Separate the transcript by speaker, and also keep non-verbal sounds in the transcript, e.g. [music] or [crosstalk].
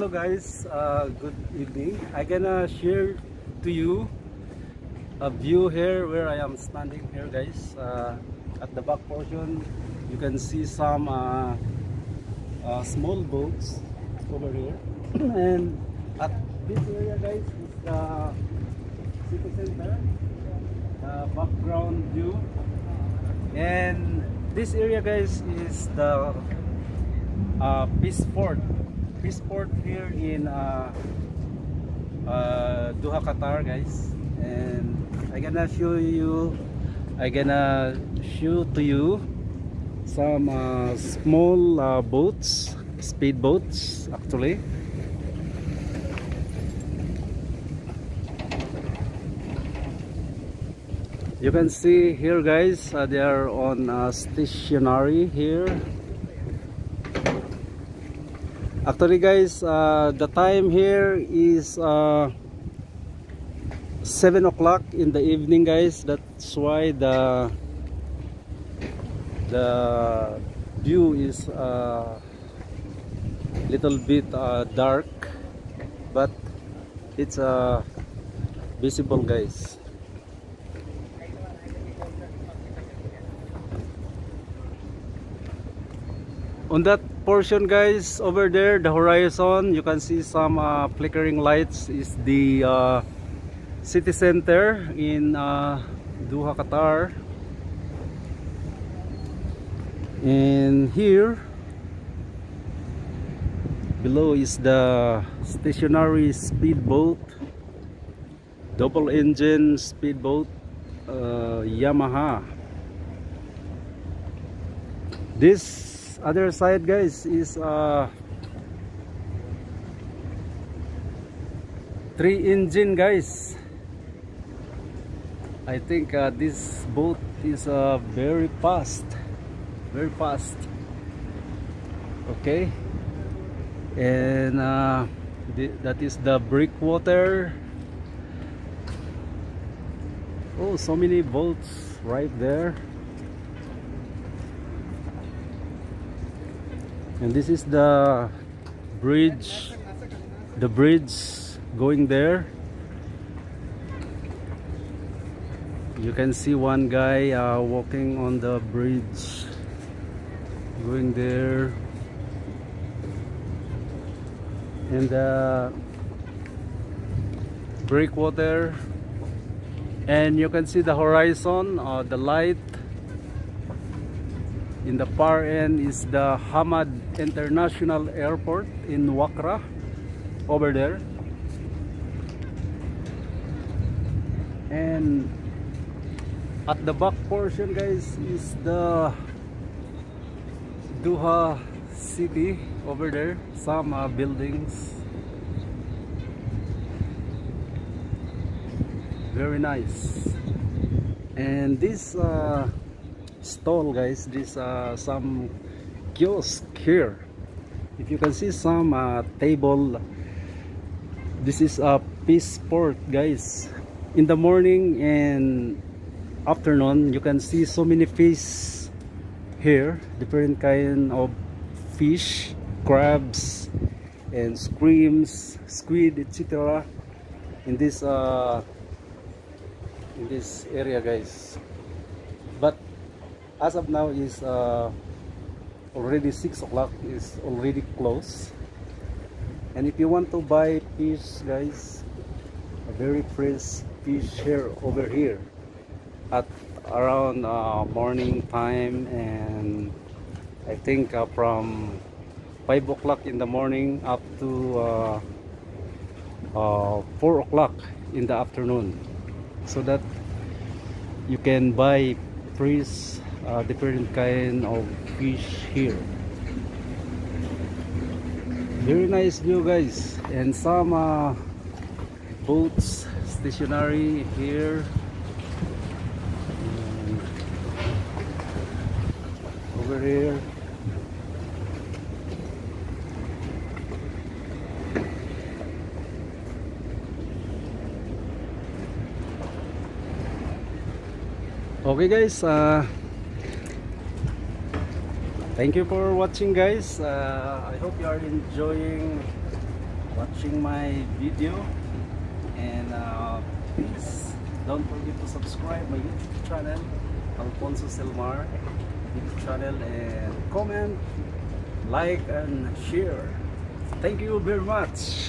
Speaker 1: hello guys. Uh, good evening. I gonna share to you a view here where i am standing here guys. Uh, at the back portion you can see some uh, uh small boats over here. [clears throat] And at this area guys is the city center uh, background view. And this area guys is the uh, Peace Fort Peace Port here in uh, uh, Doha Qatar guys. And I gonna show you I gonna show to you some uh, small uh, boats speed boats actually. You can see here guys uh, they are on stationary here actually guys uh, the time here is uh, 7 o'clock in the evening guys. That's why the the view is a uh, little bit uh, dark but it's uh, visible guys. On that portion guys over there the horizon you can see some uh, flickering lights is the uh, city center in uh, Doha Qatar. And here below is the stationary speedboat double engine speedboat uh, Yamaha. This other side guys is uh, three engine guys. I think uh, this boat is uh, very fast. Very fast. Okay. And uh, that is the breakwater. Oh so many boats right there and this is the bridge the bridge going there. You can see one guy uh, walking on the bridge going there. And the breakwater. And you can see the horizon uh, the light in the far end is the Hamad International Airport in Wakra. Over there. And at the back portion guys is the Doha city over there. Some uh, buildings. Very nice. And this uh, stall guys. This uh, some kiosk here. If you can see some uh, table this is a peace port guys. In the morning and afternoon you can see so many fish here. Different kind of fish crabs and screams squid etc in this uh in this area guys as of now is uh, already 6 o'clock is already closed and if you want to buy fish guys a very fresh fish here over here at around uh, morning time and I think uh, from 5 o'clock in the morning up to uh, uh 4 o'clock in the afternoon. So that you can buy fresh uh, different kind of fish here. Very nice view guys. And some uh, boats stationary here. And over here. Okay guys uh, thank you for watching guys. Uh, I hope you are enjoying watching my video. And uh, please don't forget to subscribe my YouTube channel Alfonso Celmar YouTube channel and comment like and share. Thank you very much.